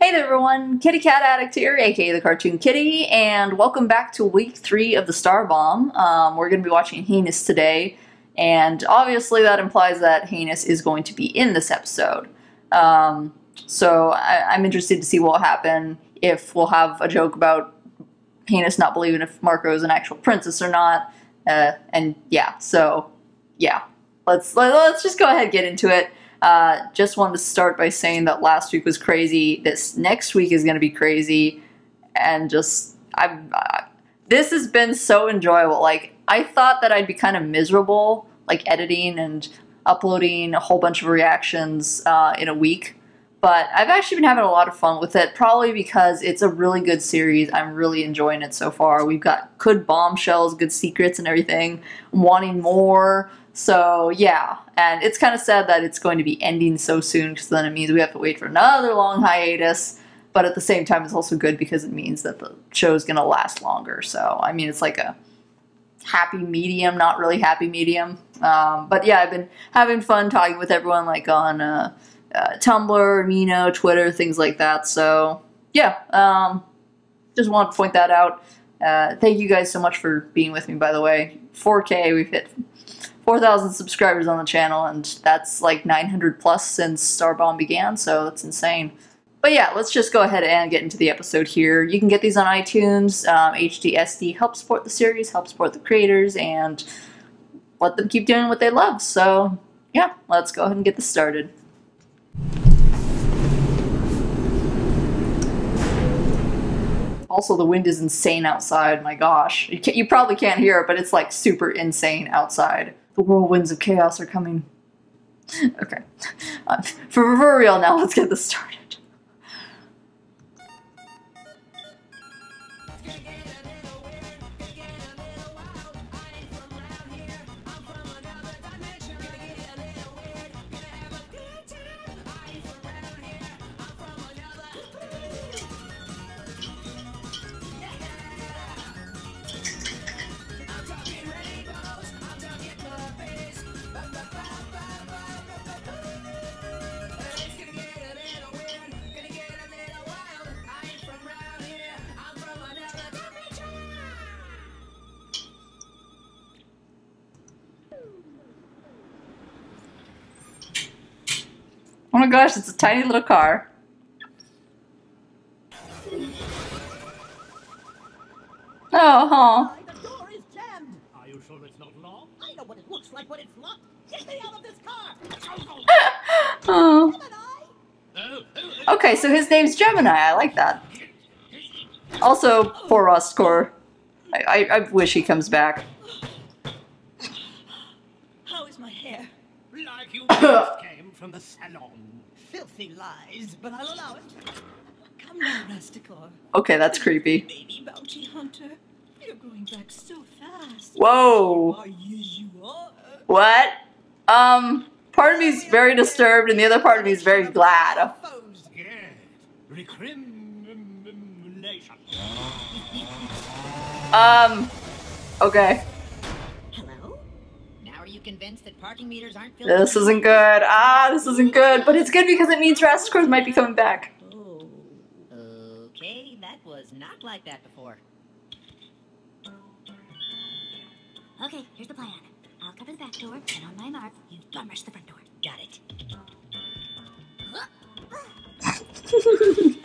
Hey there everyone, Kitty Cat Addict here, aka the Cartoon Kitty, and welcome back to week three of the Star Bomb. Um, we're going to be watching Heinous today, and obviously that implies that Heinous is going to be in this episode. Um, so I, am interested to see what will happen, if we'll have a joke about Heinous not believing if Marco is an actual princess or not, uh, and yeah, so yeah, let's let, us let us just go ahead and get into it. Uh, just wanted to start by saying that last week was crazy. This next week is going to be crazy, and just I'm. Uh, this has been so enjoyable. Like I thought that I'd be kind of miserable, like editing and uploading a whole bunch of reactions uh, in a week. But I've actually been having a lot of fun with it, probably because it's a really good series. I'm really enjoying it so far. We've got good bombshells, good secrets, and everything. I'm wanting more. So yeah, and it's kind of sad that it's going to be ending so soon because then it means we have to wait for another long hiatus. But at the same time, it's also good because it means that the show is going to last longer. So I mean, it's like a happy medium, not really happy medium. Um, but yeah, I've been having fun talking with everyone like on uh, uh, Tumblr, Mino, Twitter, things like that. So yeah, um, just want to point that out. Uh, thank you guys so much for being with me, by the way. 4K, we've hit 4,000 subscribers on the channel, and that's like 900 plus since Starbomb began, so that's insane. But yeah, let's just go ahead and get into the episode here. You can get these on iTunes. Um, HDSD help support the series, help support the creators, and let them keep doing what they love. So yeah, let's go ahead and get this started. Also, the wind is insane outside. My gosh. You, you probably can't hear it, but it's like super insane outside. The whirlwinds of chaos are coming. okay. Uh, for, for real now, let's get this started. Oh my gosh, it's a tiny little car. Oh, huh. The door is jammed. Are you sure it's not locked? I know what it looks like when it's locked. Get me out of this car. Oh. oh. Okay, so his name's Gemini. I like that. Also, poor Rasticore. I, I, I wish he comes back. How is my hair? Like you came from the salon. Filthy lies, but I'll allow it. Come now, Rasticore. Okay, that's creepy. Baby bounty hunter. You're going back so fast. Whoa. What? Um, part of me is very disturbed and the other part of me is very glad. Um, okay. Convinced that parking meters aren't filled? This isn't good. Ah, this isn't good. But it's good because it means Rasticores might be coming back. Oh. Okay, that was not like that before. Okay, here's the plan. I'll cover the back door, and on my mark, you bum rush the front door. Got it.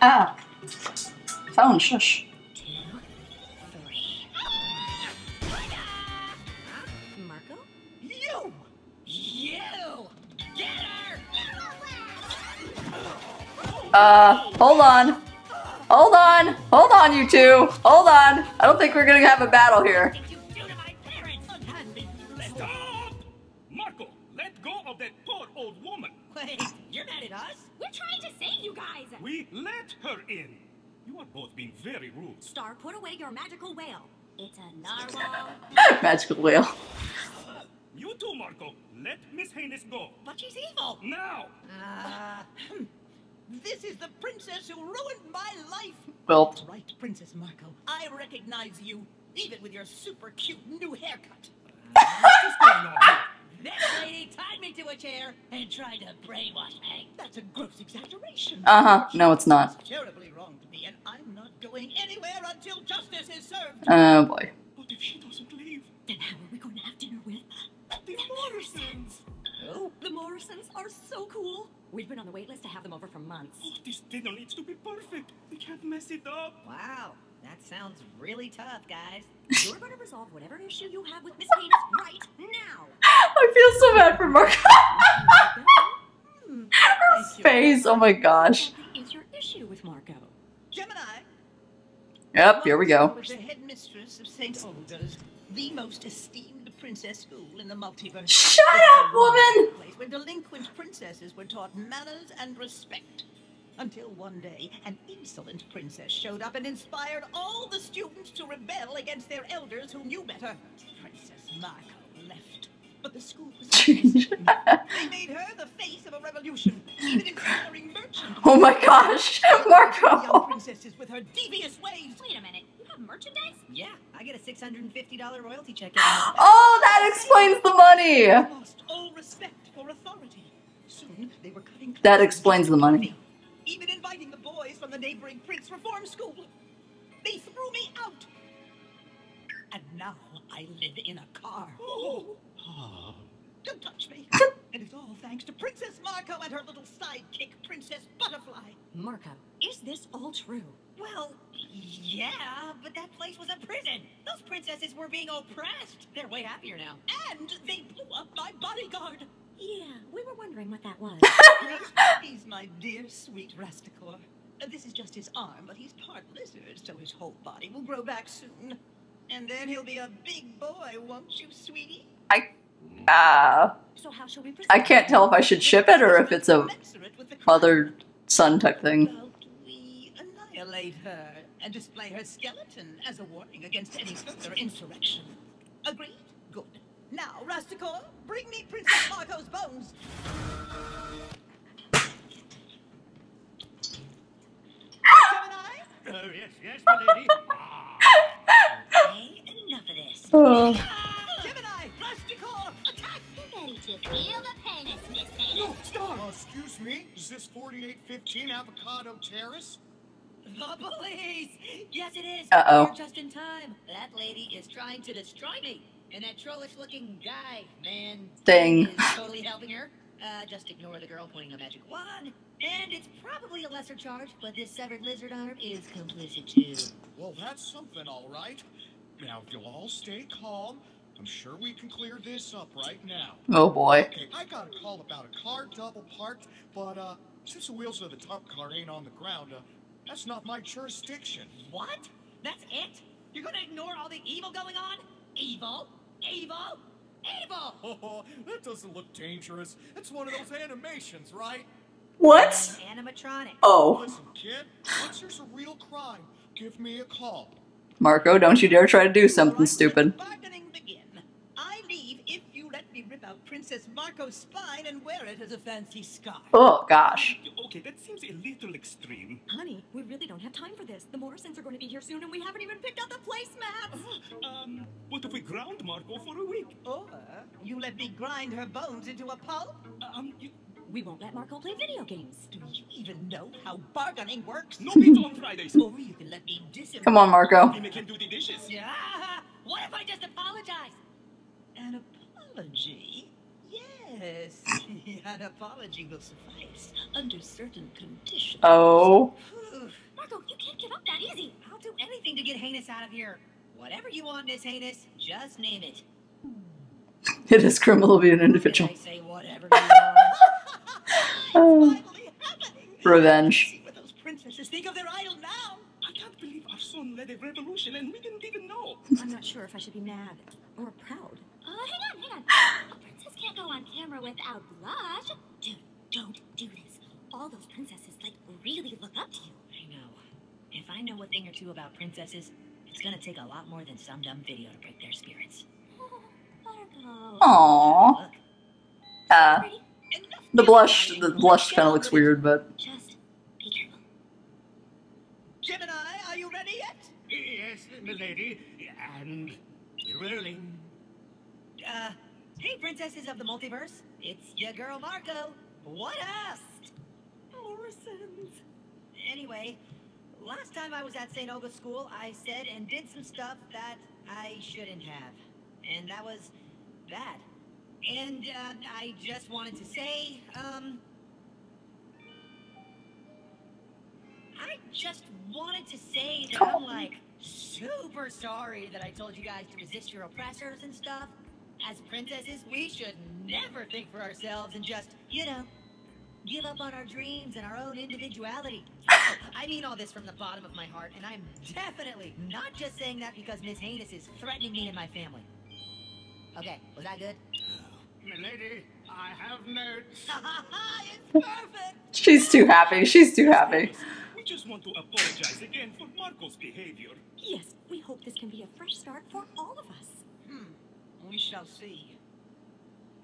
Ah. Phone, shush. Uh, hold on. Hold on. Hold on, you two. Hold on. I don't think we're gonna have a battle here. What did you do to my parents? Unhand me. Stop! Marco, let go of that poor old woman. Wait, you're mad at us? We're trying to save you guys! We let her in. You are both being very rude. Star, put away your magical whale. It's a narwhal. Magical whale. You too, Marco. Let Miss Heinous go. But she's evil. Now! Uh, This is the princess who ruined my life. Well, That's right, Princess Marco. I recognize you, even with your super cute new haircut. What's going on here? this lady tied me to a chair and tried to brainwash me. That's a gross exaggeration. Uh huh. No, it's not. It's terribly wrong to me, and I'm not going anywhere until justice is served. Oh boy. But if she doesn't leave, Then how are we going to have dinner with the Morrisons! Who? The Morrisons are so cool. We've been on the wait list to have them over for months. Oh, this dinner needs to be perfect. We can't mess it up. Wow, that sounds really tough, guys. You're going to resolve whatever issue you have with Miss Heinous right now. I feel so bad for Marco. Hmm. Her face. Oh my gosh. What is your issue with Marco? Gemini. Yep. Here we go. The headmistress of St. Olga's, the most esteemed princess school in the multiverse. Shut up, woman! Place where delinquent princesses were taught manners and respect. Until one day, an insolent princess showed up and inspired all the students to rebel against their elders who knew better. Princess Marco left. But the school was Change. They made her the face of a revolution, even inspiring merchants. Oh my gosh, Marco! Young Marco. princesses with her devious ways. Wait a minute. You have merchandise? Yeah, I get a $650 royalty check. Oh, that explains the money. lost all respect for authority. Soon they were cutting That explains the money. Even inviting the boys from the neighboring Prince Reform School. They threw me out. And now I live in a car. Oh. Don't touch me. and it's all thanks to Princess Marco and her little sidekick, Princess Butterfly. Marco, is this all true? Well, yeah, but that place was a prison. Those princesses were being oppressed. They're way happier now. And they blew up my bodyguard. Yeah, we were wondering what that was. He's my dear, sweet Rasticore. This is just his arm, but he's part lizard, so his whole body will grow back soon. And then he'll be a big boy, won't you, sweetie? I, uh, so how shall we? I can't tell if I should ship it or if it's a Commensurate with the crime. mother son type thing. About annihilate her and display her skeleton as a warning against any further insurrection. Agreed? Good. Now, Rasticore, bring me Princess Marco's bones. Gemini? Oh, yes, yes, my lady. Okay, enough of this. Oh. Gemini! Rasticore! Attack! Ready to feel the penis, Miss Heinous. Uh, excuse me, is this 4815 Avocado Terrace? The police! Yes, it is. Uh-oh. You're just in time. That lady is trying to destroy me. And that trollish-looking guy, man, Thing. is totally helping her. Uh, just ignore the girl pointing a magic wand. And it's probably a lesser charge, but this severed lizard arm is complicit too. Well, that's something, all right. Now, if you'll all stay calm, I'm sure we can clear this up right now. Oh boy. Okay, I got a call about a car double parked, but, uh, since the wheels of the top car ain't on the ground, uh, that's not my jurisdiction. What? That's it? You're gonna ignore all the evil going on? Evil? Evil? Evil! Oh, that doesn't look dangerous. It's one of those animations, right? What? An animatronic. Oh, Listen, kid, once there's a real crime, give me a call. Marco, don't you dare try to do something right, stupid. Bargaining begin. I leave if you let me rip out Princess Marco's spine and wear it as a fancy scarf. Oh gosh. Okay, that seems a little extreme. Honey, we really don't have time for this. The Morrisons are going to be here soon, and we haven't even picked out the placemats. Um, what if we ground Marco for a week? Or you let me grind her bones into a pulp? Um, you, We won't let Marco play video games. Do you even know how bargaining works? no pizza on Fridays. Or you can let me disembark. Come on, Marco. He can do the dishes. Yeah. What if I just apologize? An apology? Yes. An apology will suffice under certain conditions. Oh. Marco, you can't give up that easy. I'll do anything to get Heinous out of here. Whatever you want, Miss Heinous, just name it. It is criminal to be an individual. I say whatever you want. Oh. It's finally um, happening. Revenge. See what those princesses think of their idol now. I can't believe our son led a revolution and we didn't even know. I'm not sure if I should be mad or proud. Oh, hang on, hang on. A princess can't go on camera without blush. Dude, don't do this. All those princesses, like, really look up to you. I know. If I know a thing or two about princesses, it's gonna take a lot more than some dumb video to break their spirits. Oh, Marco. Aww. Uh, the blush, the blush kind of looks weird, but Just be careful. Gemini, are you ready yet? Yes, milady. And we're rolling. Hey, princesses of the multiverse. It's your girl Marco. What us? Morrison's. Anyway, last time I was at St. Olga School, I said and did some stuff that I shouldn't have. And that was bad. And uh, I just wanted to say, um... I just wanted to say that I'm like super sorry that I told you guys to resist your oppressors and stuff. As princesses, we should never think for ourselves and just, you know, give up on our dreams and our own individuality. I mean all this from the bottom of my heart, and I'm definitely not just saying that because Miss Heinous is threatening me and my family. Okay, was that good? Milady, I have notes. it's perfect! She's too happy. She's too happy. We just want to apologize again for Marco's behavior. Yes, we hope this can be a fresh start for all of us. We shall see.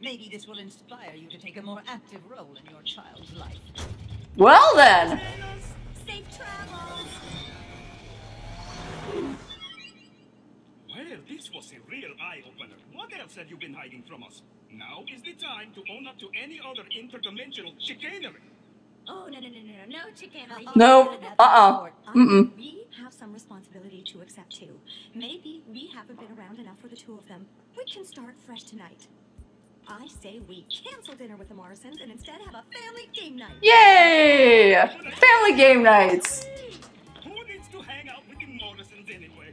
Maybe this will inspire you to take a more active role in your child's life. Well then. Safe travels! Well, this was a real eye-opener. What else have you been hiding from us? Now is the time to own up to any other interdimensional chicanery. Oh, no, no, no, no, no, no, chicanery. No. Uh-uh. Um, Mm-mm. We have some responsibility to accept too. Maybe we haven't been around enough for the two of them. We can start fresh tonight. I say we cancel dinner with the Morrisons and instead have a family game night. Yay! Family game nights. Who needs to hang out with the Morrisons anyway?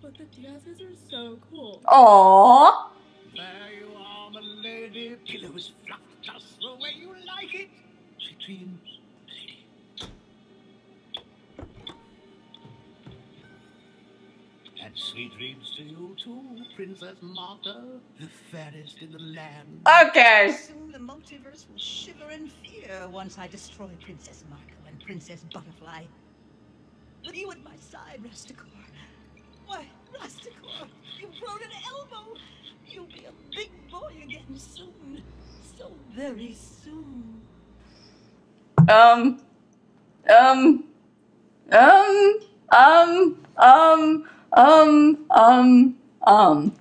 But the Diaz's are so cool. Aww. There you are, my lady. Pillows fluffed just the way you like it. Sweet And sweet dreams to you too, Princess Martha, the fairest in the land. Okay. Soon the multiverse will shiver in fear once I destroy Princess Marco and Princess Butterfly. With you at my side, Rasticore. Why, Rasticore, you've grown an elbow. You'll be a big boy again soon. So very soon. Um. Um. Um. Um. Um. Um. Um. Um.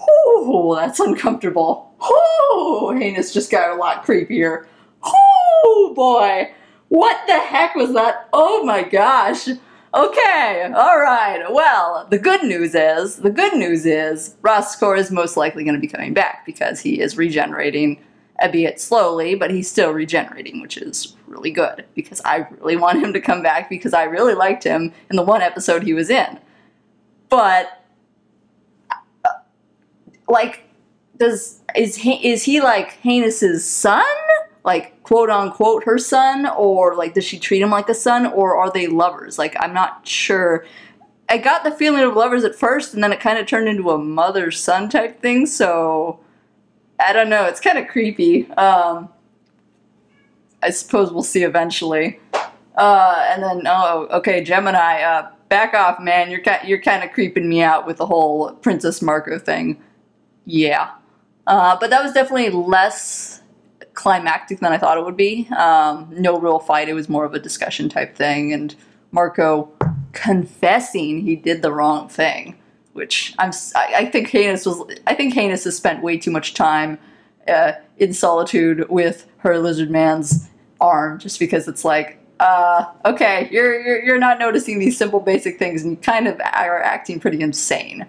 Ooh, that's uncomfortable. Ooh, Heinous just got a lot creepier. Oh boy. What the heck was that? Oh my gosh. Okay, alright. Well, the good news is, the good news is, Rasticore is most likely going to be coming back because he is regenerating, albeit slowly, but he's still regenerating, which is really good because I really want him to come back because I really liked him in the one episode he was in. But, uh, like, does, is he, is he like Heinous's son? like quote unquote her son or like does she treat him like a son or are they lovers like i'm not sure i got the feeling of lovers at first and then it kind of turned into a mother son type thing so i don't know it's kind of creepy. Um i suppose we'll see eventually. Uh and then oh okay gemini uh back off man. You're ki- you're kind of creeping me out with the whole princess marco thing. Yeah. Uh but that was definitely less climactic than I thought it would be. Um, no real fight. It was more of a discussion type thing, and Marco confessing he did the wrong thing, which I'm. I, think Heinous was. I think Heinous has spent way too much time uh, in solitude with her lizard man's arm, just because it's like. Uh, okay, you're, you're you're not noticing these simple basic things, and you kind of are acting pretty insane.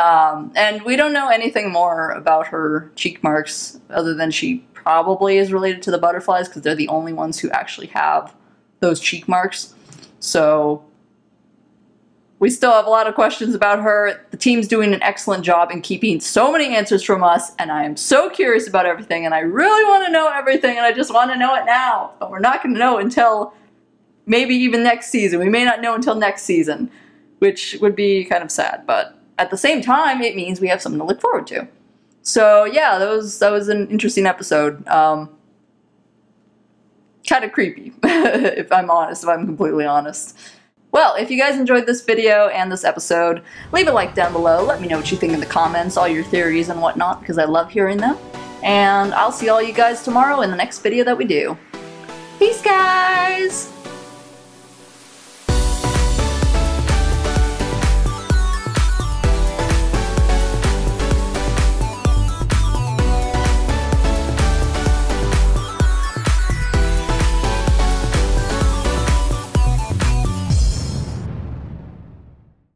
Um, and we don't know anything more about her cheek marks other than she probably is related to the butterflies because they're the only ones who actually have those cheek marks. So we still have a lot of questions about her. The team's doing an excellent job in keeping so many answers from us, and I am so curious about everything, and I really want to know everything, and I just want to know it now. But we're not going to know until maybe even next season. We may not know until next season, which would be kind of sad, but at the same time, it means we have something to look forward to. So yeah, that was that was an interesting episode. Um, kind of creepy, if I'm honest, if I'm completely honest. Well, if you guys enjoyed this video and this episode, leave a like down below. Let me know what you think in the comments, all your theories and whatnot, because I love hearing them. And I'll see all you guys tomorrow in the next video that we do. Peace, guys!